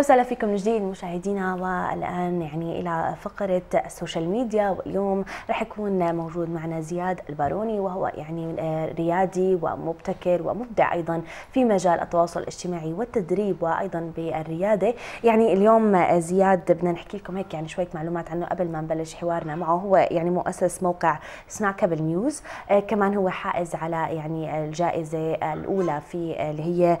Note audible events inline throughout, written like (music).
وسهلا فيكم من جديد مشاهدينا والآن يعني إلى فقرة ال social media واليوم راح يكون موجود معنا زياد الباروني وهو يعني ريادي ومبتكر ومبدع أيضا في مجال التواصل الاجتماعي والتدريب وأيضا بالريادة. يعني اليوم زياد بدنا نحكي لكم هيك يعني شوية معلومات عنه قبل ما نبلش حوارنا معه. هو يعني مؤسس موقع Snackable News آه كمان هو حائز على يعني الجائزة الأولى في اللي هي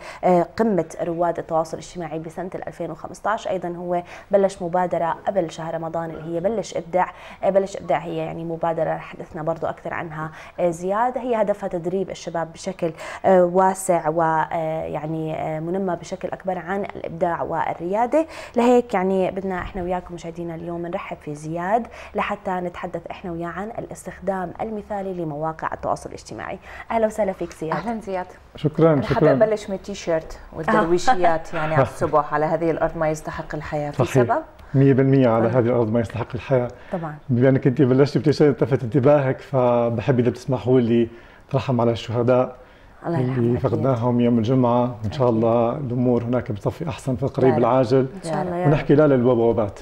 قمة رواد التواصل الاجتماعي بسنة 2015 أيضا هو بلش مبادرة قبل شهر رمضان اللي هي بلش إبداع. بلش إبداع هي يعني مبادرة رح حدثنا برضو أكثر عنها زياد هي هدفها تدريب الشباب بشكل واسع ويعني منمى بشكل أكبر عن الإبداع والريادة. لهيك يعني بدنا إحنا وياكم مشاهدينا اليوم نرحب في زياد لحتى نتحدث إحنا وياه عن الاستخدام المثالي لمواقع التواصل الاجتماعي. أهلا وسهلا فيك زياد. أهلا زياد. شكرا شكرا حابة أبلش من التيشيرت والدرويشيات (laughs) يعني على الصبح على هذه الأرض ما يستحق الحياة. في صحيح. سبب؟ 100% على هذه الأرض ما يستحق الحياة. طبعا. بما أنك أنت بلشتي بتيشيرت لفت انتباهك فبحب إذا بتسمحوا لي اترحم على الشهداء الله اللي. فقدناهم يوم الجمعة. وان شاء الله الأمور هناك بتصفي أحسن في القريب لا لا. العاجل. إن شاء الله. ونحكي لا للوبوات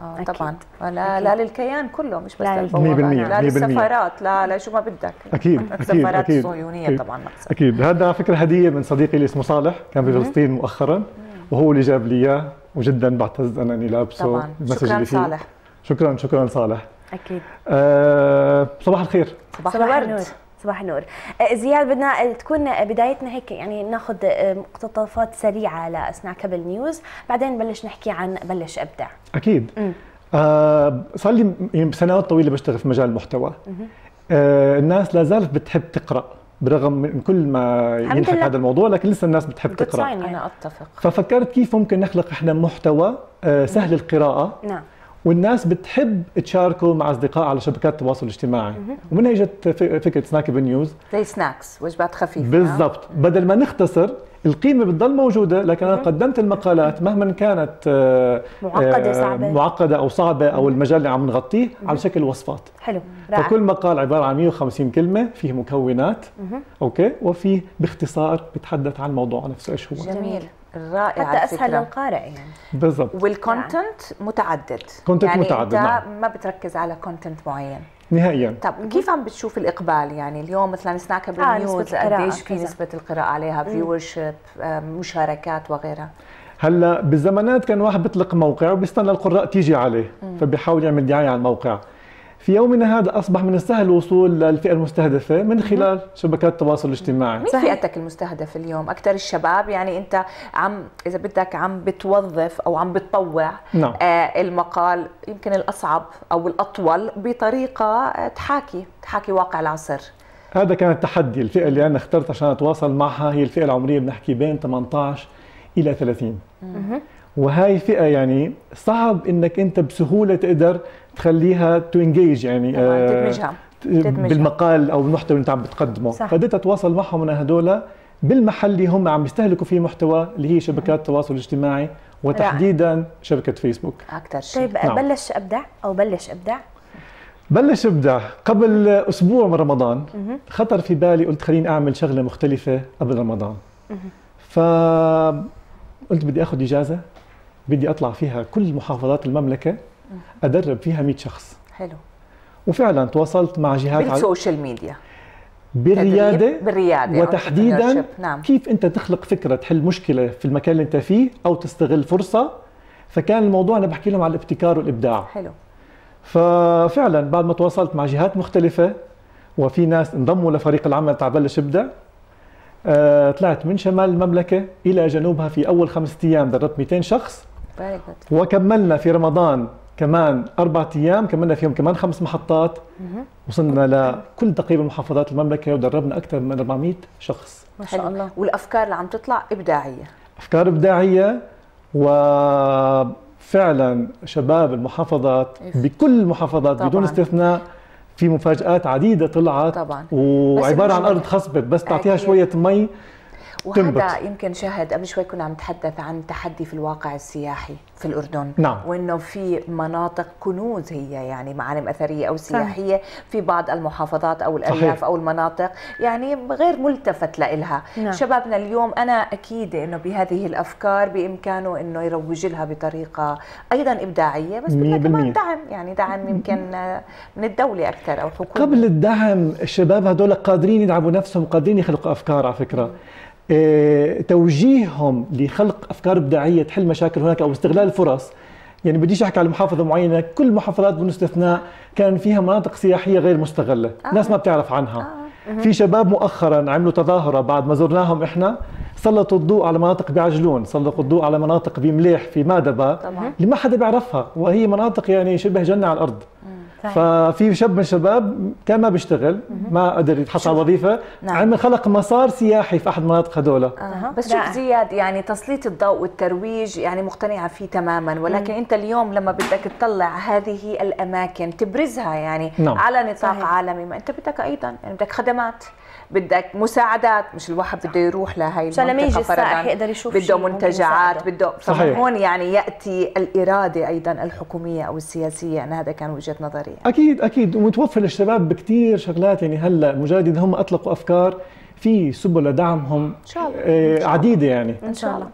آه أكيد. طبعا. لا, لا للكيان كله مش بس لا للبوابات لل- لا 100% للسفارات. لا لا شو ما بدك. أكيد (laughs) أكيد السفارات أكيد. طبعا مقصد أكيد. هذا فكرة هدية من صديقي اللي اسمه صالح كان في فلسطين مؤخرا. وهو اللي جاب لي إياه وجدا بعتز أنا اني لابسه طبعا. ال message شكرا. صالح. شكرا شكرا صالح. أكيد. أه صباح الخير. صباح صباح الورد. النور. صباح النور. آه، زياد بدنا آه، تكون بدايتنا هيك يعني ناخذ آه، مقتطفات سريعة ل Snackable News. بعدين نبلش نحكي عن بلش أبدع. أكيد. آه صار لي م- سنوات طويلة بشتغل في مجال المحتوى. آه الناس لا زالت بتحب تقرأ. برغم من كل ما لله. هذا الموضوع لكن لسه الناس بتحب تقرأ. sign يعني. أنا أتفق. ففكرت كيف ممكن نخلق إحنا محتوى آه سهل القراءة. نعم. والناس بتحب تشاركه مع أصدقاء على شبكات التواصل الاجتماعي. ومن هي جت ف- فكرة سناكب نيوز زي سناكس وجبات خفيفة. بالضبط. بدل ما نختصر القيمة بتضل موجودة لكن أنا قدمت المقالات مهما كانت آه، معقدة، آه، صعبة. معقدة أو صعبة أو المجال اللي عم نغطيه على شكل وصفات. حلو. رائع. فكل مقال عبارة عن 150 كلمة فيه مكونات أوكي؟ وفيه باختصار بيتحدث عن الموضوع نفسه إيش هو. جميل. رائع حتى أسهل. للقارئ يعني. بالضبط. وال content متعدد. Content يعني متعدد، أنت نعم. ما بتركز على content معين. نهائيا. طب كيف عم بتشوف الإقبال؟ يعني اليوم مثلا سناك آه News قديش في. نسبة القراءة عليها؟ viewership مشاركات وغيرها. هلأ بالزمانات كان واحد بيطلق موقع وبيستنى القراء تيجي عليه فبيحاول يعمل دعاية على الموقع. في يومنا هذا أصبح من السهل الوصول للفئة المستهدفة من خلال شبكات التواصل الاجتماعي. مين صحيح. فئتك المستهدف اليوم؟ أكثر الشباب يعني أنت عم إذا بدك عم بتوظف أو عم بتطوع نعم. آه المقال يمكن الأصعب أو الأطول بطريقة آه، تحاكي تحاكي واقع العصر. هذا كان التحدي الفئة اللي أنا اخترت عشان أتواصل معها هي الفئة العمرية بنحكي بين 18 إلى 30 وهاي فئة يعني صعب إنك أنت بسهولة تقدر تخليها to engage يعني طبعاً، آه، تدمجها. تدمجها. بالمقال أو المحتوى اللي أنت عم بتقدمه. صح. فبديت أتواصل معهم من هدول بالمحل اللي هم عم بيستهلكوا فيه محتوى اللي هي شبكات التواصل الاجتماعي وتحديدا شبكة فيسبوك. أكثر شيء. طيب نعم. بلش أبدع أو بلش أبدع؟ بلش أبدع. قبل أسبوع من رمضان خطر في بالي قلت خليني أعمل شغلة مختلفة قبل رمضان. فقلت بدي آخذ إجازة. بدي أطلع فيها كل محافظات المملكة أدرب فيها 100 شخص. حلو. وفعلا تواصلت مع جهات بالسوشيال ميديا بالريادة تدريب بالريادة وتحديدا. نعم. كيف أنت تخلق فكرة تحل مشكلة في المكان اللي أنت فيه أو تستغل فرصة. فكان الموضوع أنا بحكي لهم على الابتكار والإبداع. حلو. ففعلا بعد ما تواصلت مع جهات مختلفة وفي ناس انضموا لفريق العمل تاع بلش ابدا آه، طلعت من شمال المملكة إلى جنوبها في أول خمسة أيام دربت 200 شخص. وكملنا في رمضان كمان أربعة أيام كملنا فيهم كمان خمس محطات وصلنا لكل تقريبا محافظات المملكة ودربنا أكثر من 400 شخص ما شاء الله والأفكار اللي عم تطلع إبداعية أفكار إبداعية وفعلا شباب المحافظات. بكل المحافظات بدون طبعاً. استثناء في مفاجآت عديدة طلعت طبعاً. وعبارة عن أرض خصبة بس تعطيها. شوية مي. وهذا يمكن شاهد قبل شوي كنا عم نتحدث عن تحدي في الواقع السياحي في الأردن نعم. وإنه في مناطق كنوز هي يعني معالم أثرية أو سياحية في بعض المحافظات أو الأرياف صحيح. أو المناطق يعني غير ملتفت لها نعم. شبابنا اليوم أنا أكيد إنه بهذه الأفكار بإمكانه إنه يروج لها بطريقة أيضا إبداعية بس بدنا. كمان دعم يعني دعم يمكن من الدولة أكثر أو حكومة قبل الدعم الشباب هذول قادرين يدعموا نفسهم قادرين يخلقوا أفكار على فكرة إيه توجيههم لخلق أفكار إبداعية تحل مشاكل هناك أو استغلال الفرص يعني بديش أحكي على محافظة معينة كل المحافظات بدون استثناء كان فيها مناطق سياحية غير مستغلة. آه. ناس ما بتعرف عنها. في شباب مؤخرا عملوا تظاهرة بعد ما زرناهم إحنا سلطوا الضوء على مناطق بعجلون سلطوا الضوء على مناطق بمليح في مادبه طبعاً. اللي ما حدا بيعرفها وهي مناطق يعني شبه جنة على الأرض. صحيح. ففي شاب من الشباب كان ما بيشتغل ما قدر يتحصل على وظيفة نعم. عمل خلق مسار سياحي في أحد المناطق هدول آه. بس. شوف زياد يعني تسليط الضوء والترويج يعني مقتنعة فيه تماما ولكن أنت اليوم لما بدك تطلع هذه الأماكن تبرزها يعني نعم. على نطاق صحيح. عالمي ما أنت بدك أيضا يعني بدك خدمات بدك مساعدات مش الواحد بده يروح لهي عشان لما المنطقة يجي السائح. يقدر يشوف شيء بده منتجعات. بده صحيح. هون يعني يأتي الإرادة أيضا الحكومية أو السياسية أنا هذا كان وجهة نظري يعني. أكيد أكيد ومتوفر للشباب بكثير شغلات يعني هلأ مجرد هم أطلقوا أفكار في سبل لدعمهم إن شاء الله. آه،. عديدة يعني إن شاء الله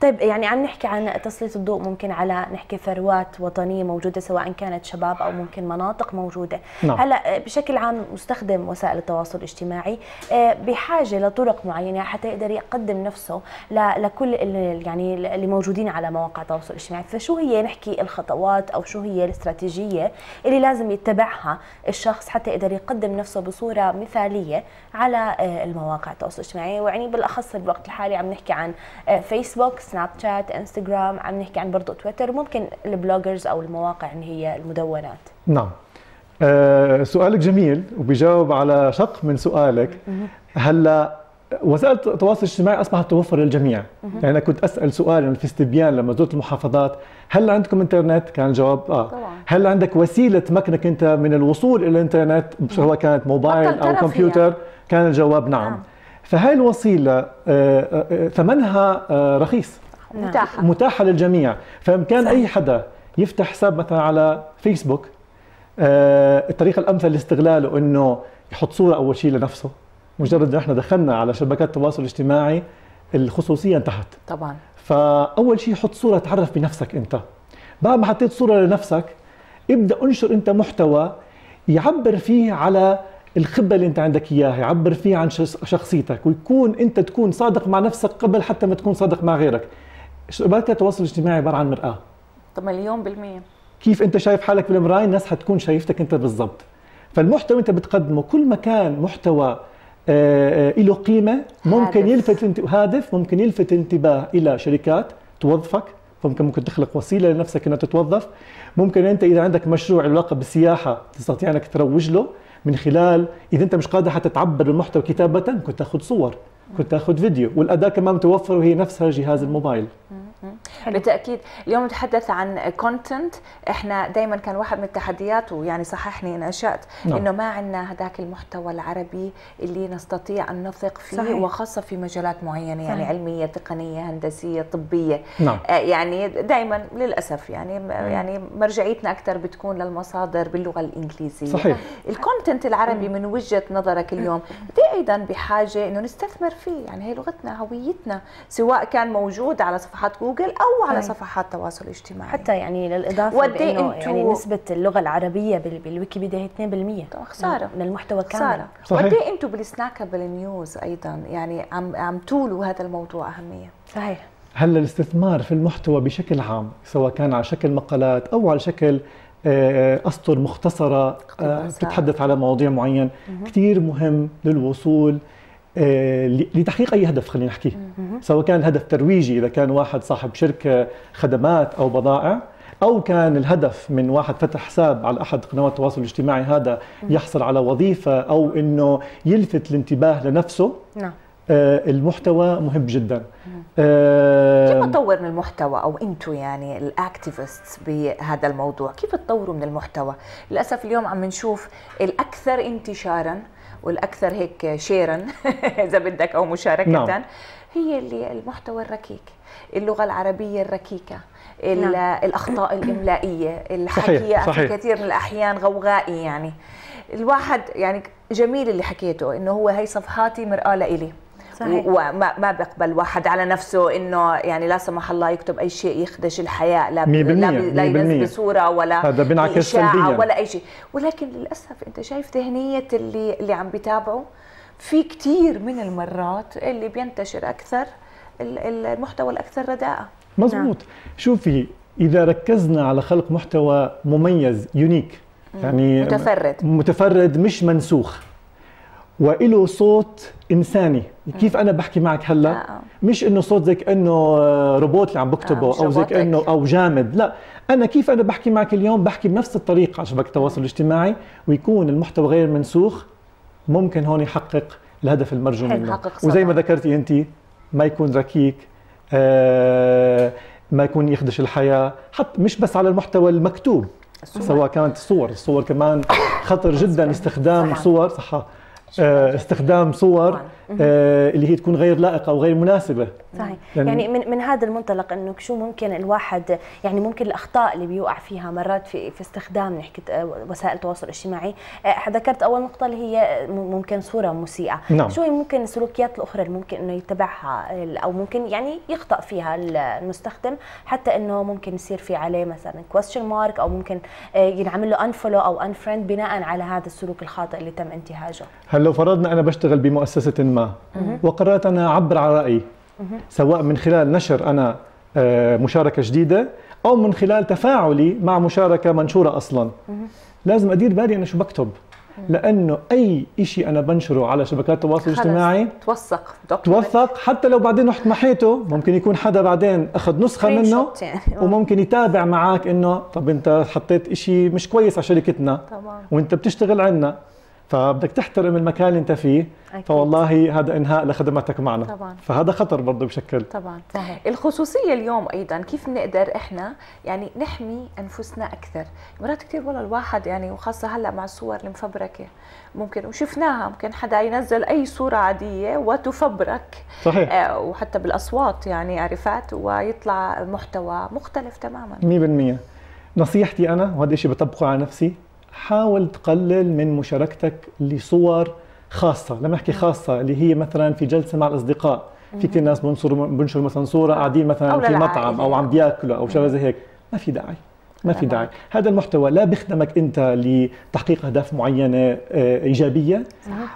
طيب يعني عم نحكي عن تسليط الضوء ممكن على نحكي ثروات وطنية موجودة سواء كانت شباب أو ممكن مناطق موجودة نعم. هلا بشكل عام مستخدم وسائل التواصل الاجتماعي آه، بحاجة لطرق معينة حتى يقدر يقدم نفسه لكل اللي يعني اللي موجودين على مواقع التواصل الاجتماعي فشو هي نحكي الخطوات أو شو هي الاستراتيجية اللي لازم يتبعها الشخص حتى يقدر يقدم نفسه بصورة مثالية على آه، المواقع التواصل الاجتماعي ويعني بالأخص بالوقت الحالي عم نحكي عن فيسبوك سناب شات انستغرام عم نحكي عن برضه تويتر وممكن ال bloggers أو المواقع اللي هي المدونات. نعم. آه سؤالك جميل وبيجاوب على شق من سؤالك. هلأ وسائل التواصل الاجتماعي أصبحت توفر للجميع. يعني أنا كنت أسأل سؤال في استبيان لما زرت المحافظات. هل عندكم إنترنت؟ كان الجواب آه. طبعاً. هل عندك وسيلة تمكنك أنت من الوصول إلى الإنترنت سواء كانت موبايل أو كمبيوتر؟ كان الجواب نعم, نعم. فهاي الوسيله آه، آه، آه، ثمنها رخيص؟ نعم. متاحة. متاحة للجميع. فبامكان أي حدا يفتح حساب مثلا على فيسبوك الطريقة الأمثل لاستغلاله إنه يحط صورة أول شيء لنفسه. مجرد إحنا دخلنا على شبكات التواصل الاجتماعي الخصوصية انتهت. طبعا. فأول شيء حط صورة تعرف بنفسك أنت. بعد ما حطيت صورة لنفسك ابدأ انشر انت محتوى يعبر فيه على الخبرة اللي انت عندك إياها يعبر فيه عن شخص- شخصيتك ويكون انت تكون صادق مع نفسك قبل حتى ما تكون صادق مع غيرك. شبكات التواصل الاجتماعي عبارة عن مرآة. طب مليون بالمية. كيف انت شايف حالك بالمرايه الناس حتكون شايفتك انت بالضبط. فالمحتوى انت بتقدمه كل ما كان محتوى آه، آه، له قيمة ممكن هادف. يلفت انت هادف ممكن يلفت انتباه إلى شركات توظفك فممكن ممكن تخلق وسيلة لنفسك إنها تتوظف. ممكن أنت إذا عندك مشروع علاقة بالسياحة تستطيع أنك تروج له من خلال إذا أنت مش قادر حتى تعبر المحتوى كتابة كنت تأخذ صور كنت تأخذ فيديو والأداة كمان متوفره وهي نفسها جهاز الموبايل. بالتأكيد اليوم نتحدث عن كونتنت إحنا دائما كان واحد من التحديات ويعني صححني إن أشأت نعم. إنه ما عندنا هذاك المحتوى العربي اللي نستطيع أن نثق فيه صحيح. وخاصة في مجالات معينة يعني صحيح. علمية تقنية هندسية طبية نعم. آه، يعني دائما للأسف يعني يعني مرجعيتنا أكثر بتكون للمصادر باللغة الإنجليزية صحيح. ال content العربي من وجهة نظرك اليوم دي أيضا بحاجة إنه نستثمر فيه. يعني هي لغتنا هويتنا سواء كان موجود على صفحات جوجل أو على. صفحات التواصل الاجتماعي حتى يعني للإضافة ودي بإنه انتو- يعني نسبة اللغة العربية بال- بالويكيبيديا هي 2% طبعا خسارة. من المحتوى كامل. خسارة. صحيح. قد إيه أنتم بال Snackable News أيضا. يعني عم عم تولوا هذا الموضوع أهمية. صحيح. هلا الاستثمار في المحتوى بشكل عام سواء كان على شكل مقالات أو على شكل أسطر مختصرة آه، اقتباسات. بتتحدث على مواضيع معين كثير مهم للوصول آه، لتحقيق أي هدف خلينا نحكي سواء كان هدف ترويجي إذا كان واحد صاحب شركة خدمات أو بضائع أو كان الهدف من واحد فتح حساب على أحد قنوات التواصل الاجتماعي هذا يحصل على وظيفة أو إنه يلفت الانتباه لنفسه. نعم. آه، المحتوى مهم جدا. كيف آه، نطور من المحتوى؟ أو أنتم يعني الاكتيفيست بهذا الموضوع كيف تطوروا من المحتوى؟ للأسف اليوم عم نشوف الأكثر انتشارا والأكثر هيك شيرا (laughs) إذا بدك أو مشاركة. نعم. هي اللي المحتوى الركيك اللغة العربية الركيكة ال- نعم. الأخطاء الإملائية الحكي صحيح، في. كثير من الأحيان غوغائي يعني. الواحد يعني جميل اللي حكيته إنه هو هي صفحاتي مرآة لإلي. صحيح. وما ما بيقبل واحد على نفسه إنه يعني لا سمح الله يكتب أي شيء يخدش الحياة لا ب- مية بالمية، لا, ب- لا مية بالمية. ينزل بصوره ولا هذا بينعكس سلبياً. ولا أي شيء ولكن للأسف أنت شايف ذهنية اللي اللي عم بيتابعوا في كثير من المرات اللي بينتشر أكثر ال- ال- المحتوى الأكثر رداءة مزبوط شوفي إذا ركزنا على خلق محتوى مميز يونيك يعني متفرد. متفرد مش منسوخ وإله صوت إنساني كيف أنا بحكي معك هلأ آه. مش إنه صوت زي كانه روبوت اللي عم بكتبه آه، أو زي. كانه أو جامد لا أنا كيف أنا بحكي معك اليوم بحكي بنفس الطريقة على شبكه التواصل الاجتماعي ويكون المحتوى غير منسوخ ممكن هون يحقق الهدف المرجو منه وزي ما. ذكرتي أنت ما يكون ركيك آه، ما يكون يخدش الحياة حتى مش بس على المحتوى المكتوب الصور. سواء كانت الصور الصور كمان خطر جدا استخدام صح. صور صح استخدام صور. آه، اللي هي تكون غير لائقة أو غير مناسبة. صحيح. يعني من من هذا المنطلق انه شو ممكن الواحد يعني ممكن الأخطاء اللي بيوقع فيها مرات في في استخدام نحكي آه، وسائل التواصل الاجتماعي. آه، ذكرت أول نقطة اللي هي م- ممكن صورة مسيئة. نعم. شو ممكن السلوكيات الأخرى اللي ممكن إنه يتبعها أو ممكن يعني يخطأ فيها ال- المستخدم حتى إنه ممكن يصير في عليه مثلا question mark أو ممكن آه، ينعمل له unfollow أو unfriend بناء على هذا السلوك الخاطئ اللي تم انتهاجه؟ هل لو فرضنا أنا بشتغل بمؤسسة ما وقررت أنا اعبر عن رايي سواء من خلال نشر أنا آه، مشاركة جديدة أو من خلال تفاعلي مع مشاركة منشورة أصلا. لازم أدير بالي أنا شو بكتب. لأنه أي شيء أنا بنشره على شبكات التواصل الاجتماعي توثق. توثق. حتى لو بعدين رحت محيته ممكن يكون حدا بعدين أخذ نسخة منه يعني. وممكن يتابع معك إنه طب أنت حطيت إشي مش كويس على شركتنا. طبعاً. وأنت بتشتغل عنا. فبدك تحترم المكان اللي انت فيه أكيد. فوالله هذا إنهاء لخدماتك معنا. طبعاً. فهذا خطر برضه بشكل. طبعا. صحيح. الخصوصية اليوم أيضا كيف نقدر إحنا يعني نحمي أنفسنا أكثر؟ مرات كثير والله الواحد يعني وخاصة هلأ مع الصور المفبركة ممكن وشفناها ممكن حدا ينزل أي صورة عادية وتفبرك. صحيح. آه، وحتى بالأصوات يعني عرفت ويطلع محتوى مختلف تماما. 100% نصيحتي أنا وهذا الشيء بطبقه على نفسي حاول تقلل من مشاركتك لصور خاصة لما نحكي خاصة اللي هي مثلا في جلسة مع الأصدقاء في كثير ناس بنشر بنشر مثلا صورة قاعدين أو مثلا في. مطعم أو عم بياكلوا أو شغلة زي هيك. ما في داعي. ما في داعي هذا المحتوى لا بيخدمك أنت لتحقيق أهداف معينة آه، إيجابية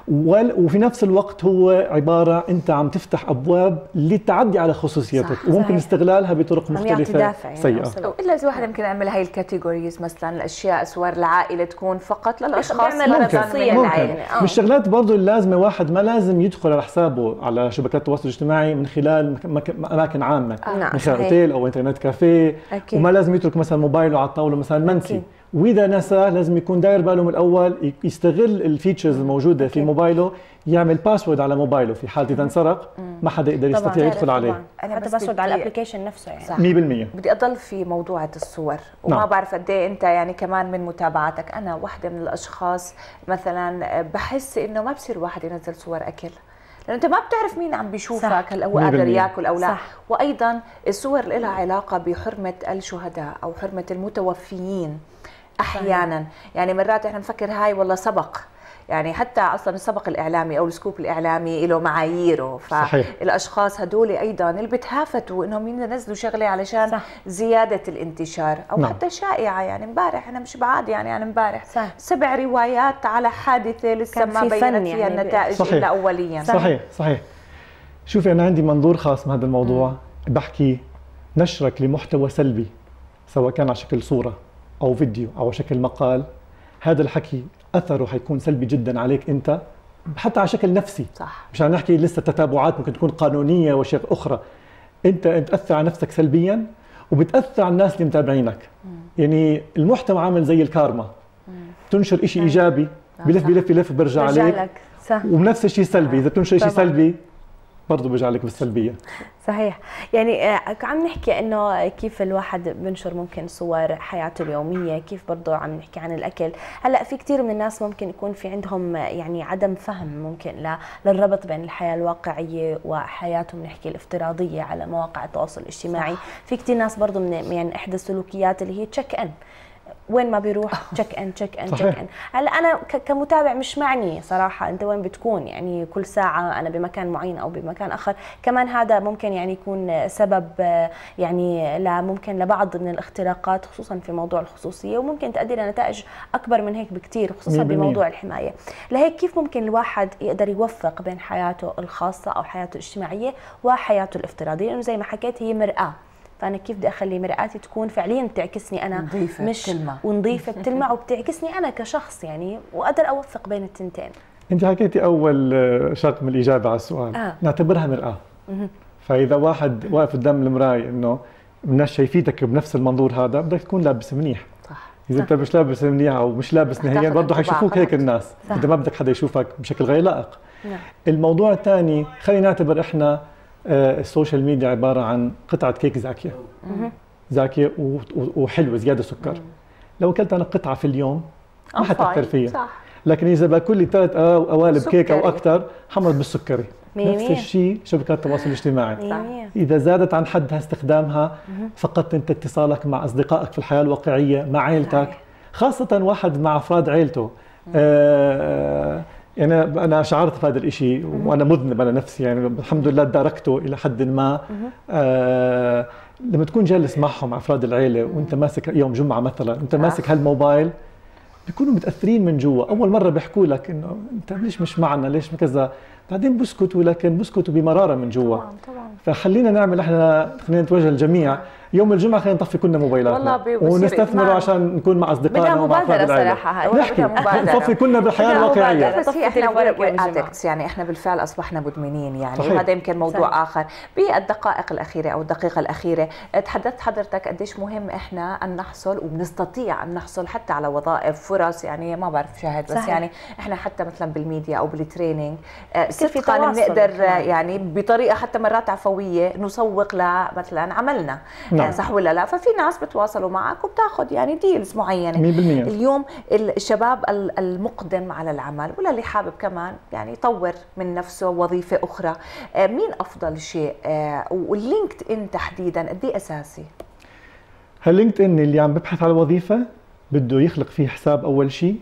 وال- وفي نفس الوقت هو عبارة أنت عم تفتح أبواب للتعدي على خصوصيتك صح، وممكن صحيح. استغلالها بطرق مختلفة دافع يعني سيئة. إلا إذا واحد ممكن يعمل هاي الكاتيجوريز مثلا الاشياء صور العائله تكون فقط للأشخاص ممكن. آه. من الشغلات برضه اللازمة واحد ما لازم يدخل على حسابه على شبكات التواصل الاجتماعي من خلال مك- مك- أماكن عامة نعم، من خلال. أوتيل أو إنترنت كافيه أكيد. وما لازم يترك مثلا موبايله على الطاوله مثلا منسي أكيد. وإذا نسى لازم يكون داير باله من الأول يستغل ال features الموجودة في. موبايله يعمل password على موبايله في حال إذا انسرق ما حدا يقدر. يستطيع يدخل عليه طبعاً. أنا حتى password على ال application نفسه يعني صح. 100% بدي أضل في موضوعة الصور وما نعم. بعرف قد إيه أنت يعني كمان من متابعتك أنا واحدة من الأشخاص مثلا بحس إنه ما بصير واحد ينزل صور أكل لأنه أنت ما بتعرف مين عم بيشوفك. هل هو قادر 100%. ياكل أو لا صح. وأيضا الصور لها علاقة بحرمة الشهداء أو حرمة المتوفيين أحيانا يعني مرات إحنا نفكر هاي والله سبق يعني حتى أصلا السبق الإعلامي أو السكوب الإعلامي له معاييره صحيح. فالاشخاص هدول أيضا اللي بتهافتوا إنهم ينزلوا شغلة علشان صح. زيادة الانتشار أو نعم. حتى شائعة يعني امبارح أنا مش بعاد يعني عن امبارح صح. سبع روايات على حادثة لسه ما في بينت فيها يعني النتائج صحيح. الا اوليا صحيح صحيح شوفي أنا عندي منظور خاص من هذا الموضوع بحكي نشرك لمحتوى سلبي سواء كان على شكل صورة أو فيديو أو على شكل مقال هذا الحكي أثره حيكون سلبي جدا عليك أنت حتى على شكل نفسي. صح. مشان نحكي لسه تتابعات ممكن تكون قانونية واشياء أخرى. أنت تأثر على نفسك سلبيا وبتأثر على الناس اللي متابعينك. يعني المحتوى عامل زي الكارما. تنشر شيء إيجابي بلف. بلف بلف برجع عليك. لك. صح. ونفس الشيء سلبي. إذا بتنشر شيء. سلبي برضه بيرجع لك بالسلبية. صحيح. يعني آه، عم نحكي إنه كيف الواحد بنشر ممكن صور حياته اليومية كيف برضه عم نحكي عن الأكل. هلأ في كثير من الناس ممكن يكون في عندهم يعني عدم فهم ممكن للربط بين الحياة الواقعية وحياتهم نحكي الافتراضية على مواقع التواصل الاجتماعي. صح. في كثير ناس برضه من يعني إحدى السلوكيات اللي هي تشيك ان وين ما بيروح؟ check in check in check in هلا أنا كمتابع مش معني صراحة. أنت وين بتكون؟ يعني كل ساعة أنا بمكان معين أو بمكان آخر. كمان هذا ممكن يعني يكون سبب يعني لا ممكن لبعض من الاختراقات خصوصا في موضوع الخصوصية وممكن تؤدي لنتائج أكبر من هيك بكثير خصوصا بموضوع الحماية. لهيك كيف ممكن الواحد يقدر يوفق بين حياته الخاصة أو حياته الاجتماعية وحياته الافتراضية؟ لأنه زي ما حكيت هي مرآة. فأنا كيف بدي أخلي مرآتي تكون فعليا بتعكسني أنا؟ نظيفة مش بتلمع. ونظيفة (laughs) بتلمع وبتعكسني أنا كشخص يعني وأقدر اوفق بين التنتين. أنت حكيتي أول شق من الإجابة على السؤال. آه. نعتبرها مرآة. فإذا واحد واقف قدام المراية إنه الناس شايفيتك بنفس المنظور هذا بدك تكون لابس منيح. صح. إذا أنت مش لابس منيح أو مش لابس نهائيا برضه حيشوفوك هيك الناس. صح. انت ما بدك حدا يشوفك بشكل غير لائق. نعم. الموضوع الثاني خلينا نعتبر إحنا آه، السوشيال ميديا عبارة عن قطعة كيك زاكية. زاكية وحلوة زيادة سكر. لو أكلت أنا قطعة في اليوم ما حتأثر فيها صح. لكن إذا باكل لي ثلاث قوالب كيك أو أكثر حمرض بالسكري. نفس الشيء شبكات التواصل الاجتماعي. إذا زادت عن حدها استخدامها فقدت أنت اتصالك مع أصدقائك في الحياة الواقعية مع عائلتك خاصة واحد مع أفراد عائلته آه يعني أنا شعرت بهذا الشيء وأنا مذنب على نفسي يعني الحمد لله تداركته إلى حد ما. آه لما تكون جالس معهم مع أفراد العيلة وأنت ماسك يوم جمعة مثلا أنت ماسك هالموبايل بيكونوا متأثرين من جوا. أول مرة بيحكوا لك إنه أنت ليش مش معنا؟ ليش كذا؟ بعدين بسكتوا لكن بسكتوا بمرارة من جوا. طبعا طبعا. فخلينا نعمل إحنا خلينا نتوجه للجميع. يوم الجمعة خلينا نطفي كلنا موبايلاتنا. ونستثمره عشان نكون مع أصدقائنا ومع أفراد العائلة. صراحة نحكي. نطفي كلنا بالحياة الواقعية. بس هي إحنا يعني إحنا بالفعل أصبحنا مدمنين يعني. صحيح. وهذا يمكن موضوع صحيح. آخر. بالدقائق الأخيرة أو الدقيقة الأخيرة تحدثت حضرتك قديش مهم إحنا أن نحصل وبنستطيع أن نحصل حتى على وظائف فرص يعني ما بعرف شاهد بس صحيح. يعني إحنا حتى مثلا بالميديا أو بال training. آه، صدقا بنقدر يعني بطريقة حتى مرات عفوية نسوق لمثلا عملنا. نعم. نعم. صح ولا لا؟ ففي ناس بتواصلوا معك وبتاخذ يعني deals معينة. 100% اليوم الشباب المقدم على العمل ولا اللي حابب كمان يعني يطور من نفسه وظيفه أخرى. آه، مين أفضل شيء؟ آه، واللينكد ان تحديدا قد إيه أساسي؟ هاللينكد ان اللي عم ببحث على وظيفه بده يخلق فيه حساب أول شيء.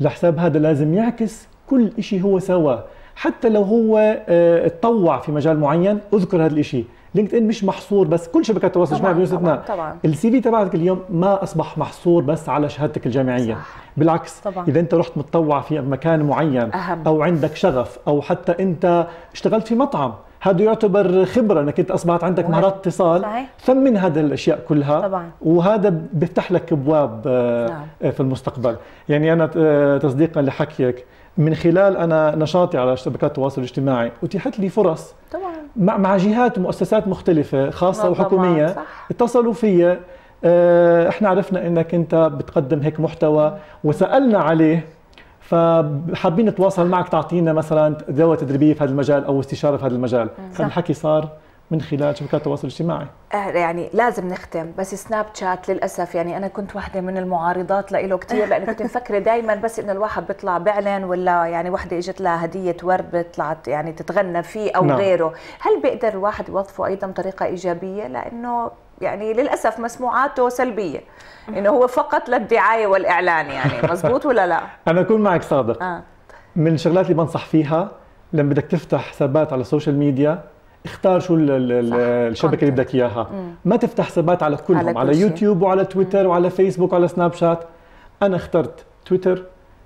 الحساب هذا لازم يعكس كل شيء هو سواه حتى لو هو آه تطوع في مجال معين اذكر هذا الشيء لينكد ان مش محصور بس كل شبكات التواصل الاجتماعي بدون استثناء طبعا ال CV تبعك اليوم ما أصبح محصور بس على شهادتك الجامعية صح. بالعكس طبعا. إذا أنت رحت متطوع في مكان معين أهم. أو عندك شغف أو حتى أنت اشتغلت في مطعم هذا يعتبر خبرة إنك أنت أصبحت عندك مهارات اتصال صحيح. ثمن هذا الأشياء كلها طبعا. وهذا بيفتح لك أبواب آه، نعم. في المستقبل يعني أنا آه، تصديقا لحكيك من خلال أنا نشاطي على شبكات التواصل الاجتماعي أتيحت لي فرص طبعا. مع مع جهات ومؤسسات مختلفة خاصة وحكومية. صح. اتصلوا في آه، إحنا عرفنا إنك أنت بتقدم هيك محتوى وسألنا عليه فحابين نتواصل معك تعطينا مثلا دوره تدريبية في هذا المجال أو استشارة في هذا المجال. هذا الحكي صار من خلال شبكات التواصل الاجتماعي. يعني لازم نختم بس سناب شات للأسف يعني أنا كنت واحدة من المعارضات له كثير لأنه كنت مفكرة دائما بس إنه الواحد بيطلع بيعلن ولا يعني وحدة إجت لها هدية ورد طلعت يعني تتغنى فيه أو نعم. غيره. هل بيقدر الواحد يوظفه أيضا بطريقة إيجابية؟ لأنه يعني للأسف مسموعاته سلبية. إنه هو فقط للدعاية والإعلان يعني (laughs) مزبوط ولا لا؟ أنا أكون معك صادق. آه. من الشغلات اللي بنصح فيها لما بدك تفتح حسابات على السوشيال ميديا اختار شو الشبكة اللي بدك إياها. ما تفتح حسابات على كلهم على, كل على يوتيوب وعلى تويتر وعلى فيسبوك وعلى سناب شات. أنا اخترت تويتر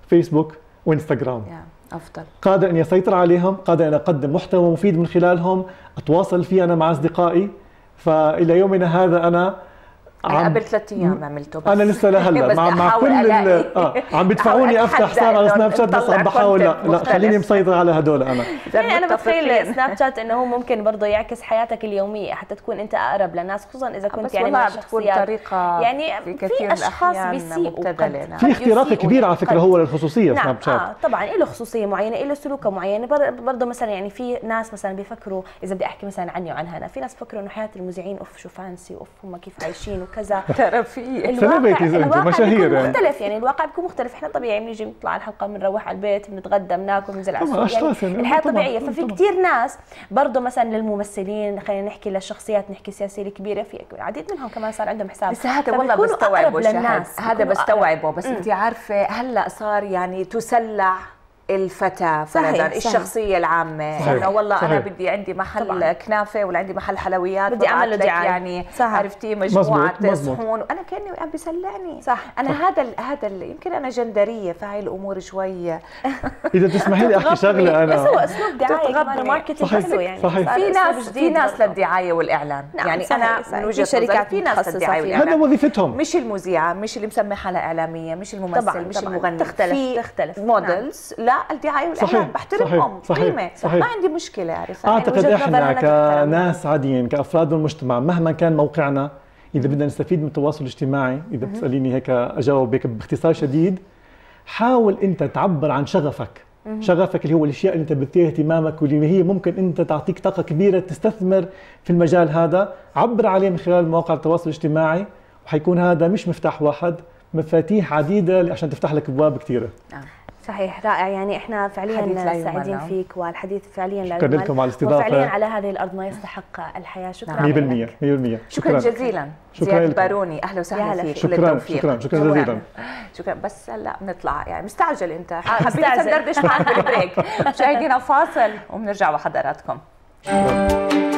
فيسبوك وإنستغرام. أفضل. قادر إني أسيطر عليهم قادر إني أقدم محتوى مفيد من خلالهم أتواصل فيه أنا مع أصدقائي. فإلى يومنا هذا أنا أنا قبل ثلاث أيام عملته بس أنا لسه لهلا (laughs) بس مع مع كل. آه عم (laughs) بدفعوني أفتح حساب على سناب شات بس عم بحاول لا لا خليني. مسيطر على هدول أنا (laughs) يعني أنا بتخيل. سناب شات إنه هو ممكن برضه يعكس حياتك اليومية حتى تكون أنت أقرب للناس خصوصا إذا كنت بس يعني مع بتكون شخصيات طريقة يعني في في, كثير أشخاص بيسيئوا نعم. في اختراق كبير على فكرة. هو للخصوصية نعم سناب شات آه طبعا له خصوصية معينة له سلوكه معينة بر- برضه مثلا يعني في ناس مثلا بيفكروا إذا بدي أحكي مثلا عني وعن هنا في ناس بيفكروا إنه حياة المذيعين أوف شو fancy أوف هم كيف عايشين وكذا ترفيه celebrities أنتوا، الواقع مشاهير بيكون يعني. مختلف يعني الواقع بيكون مختلف إحنا طبيعي بنيجي بنطلع على الحلقة بنروح على البيت بنتغدى بناكل بننزل على السوق يعني يعني. الحياة طبيعية ففي طبعاً. كثير ناس برضه مثلا للممثلين خلينا نحكي للشخصيات نحكي السياسيه الكبيره في عديد منهم كمان صار عندهم حساب بس هذا والله بستوعبه هذا بستوعبه. بس. انت عارفة هلأ صار يعني تسلع الفتاة صحيح، فرضا صحيح. الشخصية العامة صحيح، إنه والله أنا صحيح. بدي عندي محل طبعاً. كنافة ولا عندي محل حلويات بدي أعمل ببعت له لك دعاية. يعني صح. عرفتي مزبوط، مزبوط. صحون وأنا كأني عم بيسلعني صح. أنا هذا ال هذا ال يمكن أنا جندرية فهاي الأمور شوي (laughs) إذا تسمحي لي احكي (laughs) شغلة بس هو أنا أسلوب دعاية كمان صحيح، حلو يعني صحيح. في ناس في ناس. للدعاية والإعلان نعم، يعني صحيح، أنا صحيح. من وجهة شركات نظري في ناس للدعاية. والإعلان هذا وظيفتهم مش المذيعة مش اللي مسمى حالها إعلامية مش الممثل مش طبعاً. المغني تختلف- في تختلف. موديلز لا الدعاية والإعلان صحيح، بحترمهم صحيح، قيمة. صحيح. ما عندي مشكلة عارفة أعتقد إحنا. كناس عاديين كأفراد بالمجتمع مهما كان موقعنا إذا بدنا نستفيد من التواصل الاجتماعي إذا بتسأليني هيك أجاوب هيك باختصار شديد حاول أنت تعبر عن شغفك. شغفك اللي هو الأشياء اللي أنت بتثير اهتمامك واللي هي ممكن أنت تعطيك طاقة كبيرة تستثمر في المجال هذا. عبر عليه من خلال مواقع التواصل الاجتماعي وحيكون هذا مش مفتاح واحد مفاتيح عديدة عشان تفتح لك أبواب كثيرة. صحيح رائع يعني إحنا فعليا. سعيدين فيك والحديث فعليا لا شكراً يمل. لكم على الاستضافة. وفعليا على هذه الأرض ما يستحق الحياة شكرا 100% 100% لك. شكرا جزيلا شكراً زياد. باروني أهلا يا وسهلا هلا فيك شكراً،. شكراً، شكراً جزيلاً. شكرا بس هلا بنطلع يعني مستعجل أنت حبيت. ندردش معك بالبريك مشاهدينا فاصل وبنرجع لحضراتكم شكراً.